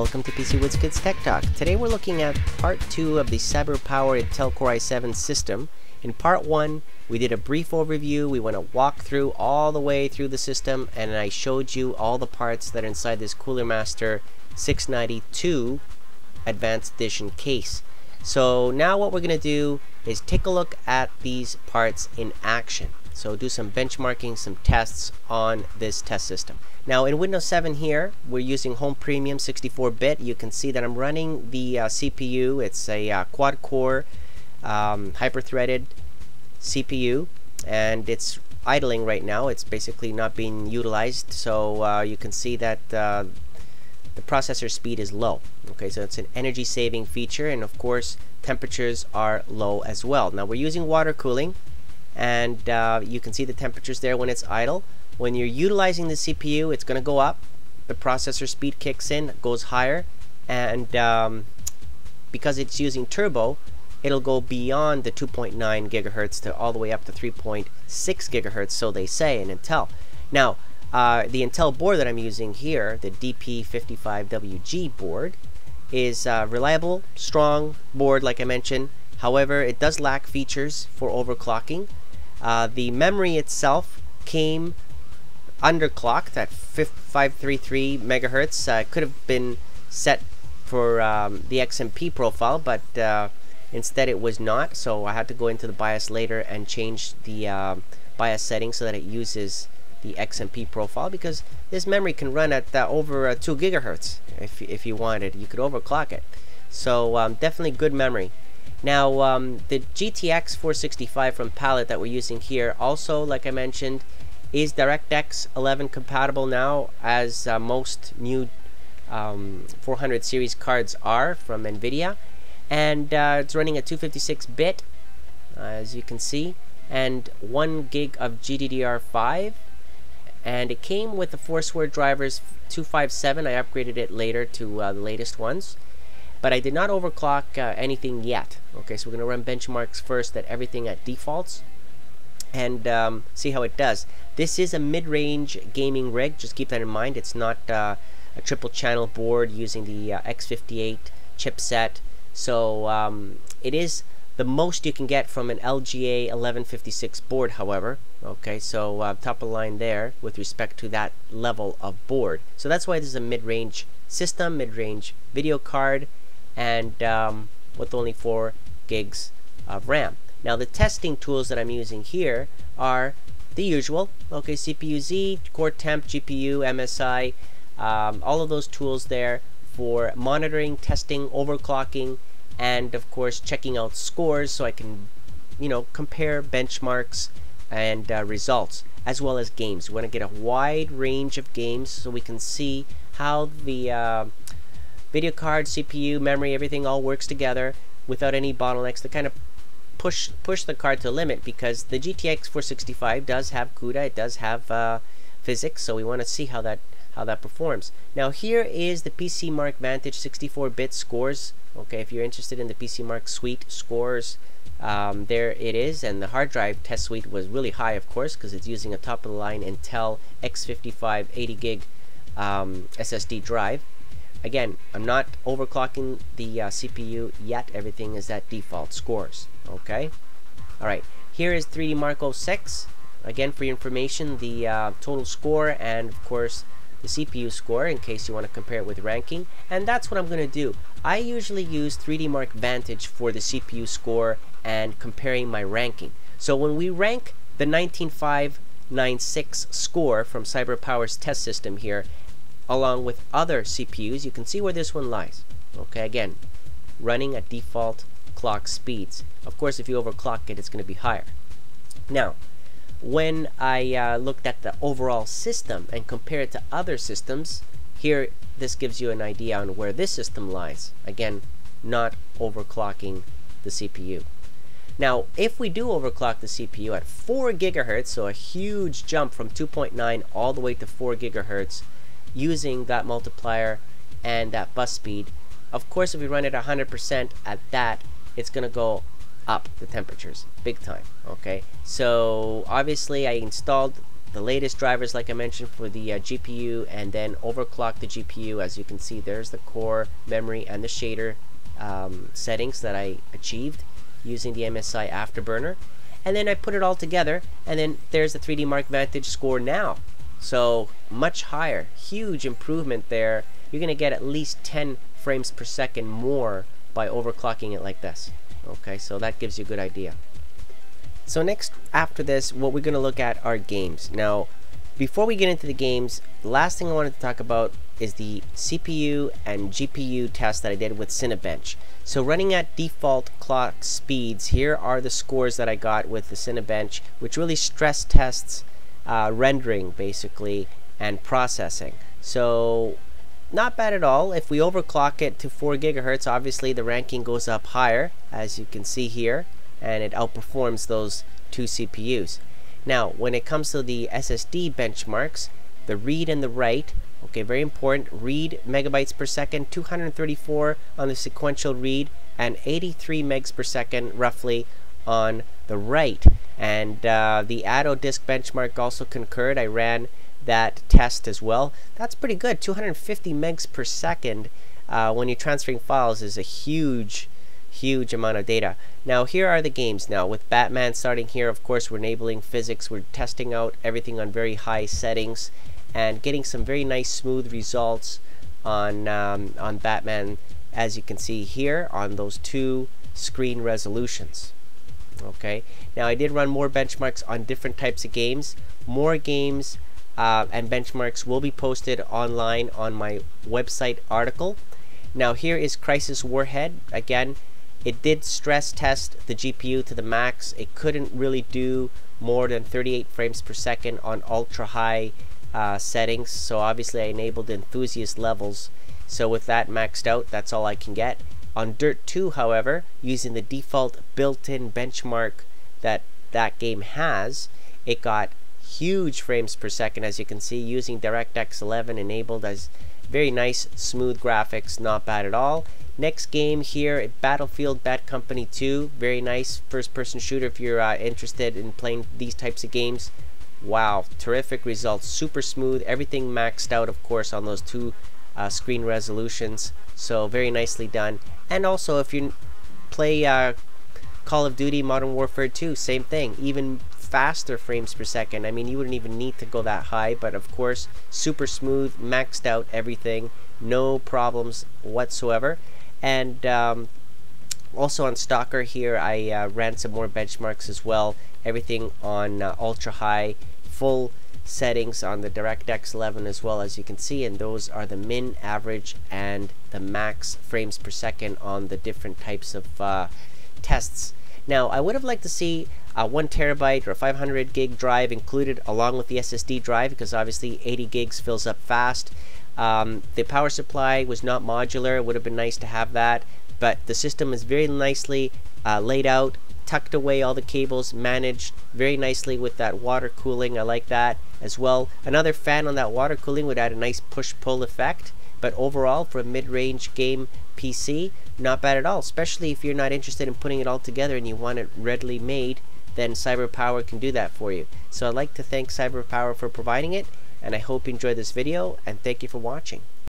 Welcome to PC Wiz Kids Tech Talk. Today we're looking at part 2 of the CyberPower Intel Core i7 system. In part 1, we did a brief overview, we went a walk through all the way through the system, and I showed you all the parts that are inside this Cooler Master 692 Advanced Edition case. So now what we're going to do is take a look at these parts in action. So do some benchmarking, some tests on this test system. Now in Windows 7 here, we're using Home Premium 64-bit. You can see that I'm running the uh, CPU. It's a uh, quad-core um, hyper-threaded CPU and it's idling right now. It's basically not being utilized. So uh, you can see that uh, the processor speed is low. Okay, so it's an energy saving feature and of course temperatures are low as well. Now we're using water cooling and uh, you can see the temperatures there when it's idle. When you're utilizing the CPU, it's going to go up. The processor speed kicks in, goes higher, and um, because it's using turbo, it'll go beyond the 2.9 gigahertz to all the way up to 3.6 gigahertz, so they say in Intel. Now, uh, the Intel board that I'm using here, the DP55WG board, is a reliable, strong board, like I mentioned. However, it does lack features for overclocking. Uh, the memory itself came underclocked at 533 megahertz. Uh, could have been set for um, the XMP profile, but uh, instead it was not. So I had to go into the BIOS later and change the uh, BIOS setting so that it uses the XMP profile because this memory can run at uh, over uh, 2 gigahertz if, if you wanted. You could overclock it. So um, definitely good memory. Now um, the GTX 465 from Palit that we're using here also like I mentioned is DirectX 11 compatible now, as uh, most new um, 400 series cards are from NVIDIA. And uh, it's running a 256-bit, uh, as you can see, and 1 gig of GDDR5. And it came with the ForceWare drivers 257. I upgraded it later to uh, the latest ones. But I did not overclock uh, anything yet. Okay, so we're going to run benchmarks first at everything at defaults and um, see how it does. This is a mid-range gaming rig. Just keep that in mind. It's not uh, a triple channel board using the uh, X58 chipset. So um, it is the most you can get from an LGA 1156 board, however. Okay, so uh, top of line there with respect to that level of board. So that's why this is a mid-range system, mid-range video card, and um, with only 4 gigs of RAM. Now the testing tools that I'm using here are the usual. Okay, CPU-Z, Core Temp, GPU, MSI, um, all of those tools there for monitoring, testing, overclocking, and of course checking out scores so I can, you know, compare benchmarks and uh, results as well as games. We want to get a wide range of games so we can see how the uh, video card, CPU, memory, everything all works together without any bottlenecks to kind of push push the card to limit because the GTX 465 does have CUDA, it does have uh, PhysX, so we want to see how that how that performs. Now here is the PC Mark Vantage 64-bit scores. Okay, if you're interested in the PC Mark suite scores, um, there it is, and the hard drive test suite was really high, of course, because it's using a top-of-the-line Intel X55 80 gig um, SSD drive. Again, I'm not overclocking the uh, CPU yet. Everything is at default scores. Okay. All right. Here is 3D Mark 06. Again, for your information, the uh, total score and, of course, the CPU score in case you want to compare it with ranking. And that's what I'm going to do. I usually use 3D Mark Vantage for the CPU score and comparing my ranking. So when we rank the 19596 score from CyberPower's test system here, along with other CPUs, you can see where this one lies. Okay, again, running at default clock speeds. Of course, if you overclock it, it's going to be higher. Now, when I uh, looked at the overall system and compare it to other systems, here this gives you an idea on where this system lies. Again, not overclocking the CPU. Now, if we do overclock the CPU at 4 gigahertz, so a huge jump from 2.9 all the way to 4 gigahertz, using that multiplier and that bus speed. Of course, if we run it 100% at that, it's going to go up the temperatures big time. Okay, so obviously I installed the latest drivers like I mentioned for the uh, GPU and then overclock the GPU as you can see there's the core memory and the shader um, settings that I achieved using the MSI Afterburner. And then I put it all together and then there's the 3D Mark Vantage score now. So much higher huge improvement there. You're gonna get at least 10 frames per second more by overclocking it like this okay so that gives you a good idea. So next after this what we're gonna look at are games. Now before we get into the games last thing I wanted to talk about is the CPU and GPU test that I did with Cinebench. So running at default clock speeds, here are the scores that I got with the Cinebench, which really stress tests uh, rendering basically and processing. So not bad at all. If we overclock it to 4 gigahertz, obviously the ranking goes up higher, as you can see here, and it outperforms those two CPUs. Now, when it comes to the SSD benchmarks, the read and the write, Okay, very important. Read megabytes per second, 234 on the sequential read, and 83 megs per second roughly on the write. And uh, the Atto disk benchmark also concurred. I ran that test as well. That's pretty good. 250 megs per second uh, when you're transferring files is a huge, huge amount of data. Now here are the games now. With Batman starting here, of course, we're enabling PhysX. We're testing out everything on very high settings and getting some very nice smooth results on um, on Batman as you can see here on those two screen resolutions okay now I did run more benchmarks on different types of games more games uh, and benchmarks will be posted online on my website article. Now here is Crysis Warhead. Again it did stress test the GPU to the max. It couldn't really do more than 38 frames per second on ultra high uh, settings so obviously I enabled enthusiast levels. So with that maxed out that's all I can get. On Dirt 2 however using the default built-in benchmark that that game has it got huge frames per second as you can see using DirectX 11 enabled as very nice smooth graphics not bad at all. Next game here Battlefield Bad Company 2 very nice first person shooter if you're uh, interested in playing these types of games. Wow terrific results super smooth everything maxed out of course on those two uh, screen resolutions so very nicely done. And also if you play uh, Call of Duty Modern Warfare 2 same thing even faster frames per second. I mean you wouldn't even need to go that high but of course super smooth maxed out everything no problems whatsoever. And um, also on Stalker here I uh, ran some more benchmarks as well. Everything on uh, ultra high full settings on the DirectX 11 as well as you can see and those are the min, average, and the max frames per second on the different types of uh, tests. Now I would have liked to see a 1 terabyte or 500 gig drive included along with the SSD drive because obviously 80 gigs fills up fast. Um, the power supply was not modular, it would have been nice to have that but the system is very nicely uh, laid out tucked away all the cables, managed very nicely with that water cooling. I like that as well. Another fan on that water cooling would add a nice push-pull effect. But overall, for a mid-range game PC, not bad at all. Especially if you're not interested in putting it all together and you want it readily made, then CyberPower can do that for you. So I'd like to thank CyberPower for providing it, and I hope you enjoyed this video, and thank you for watching.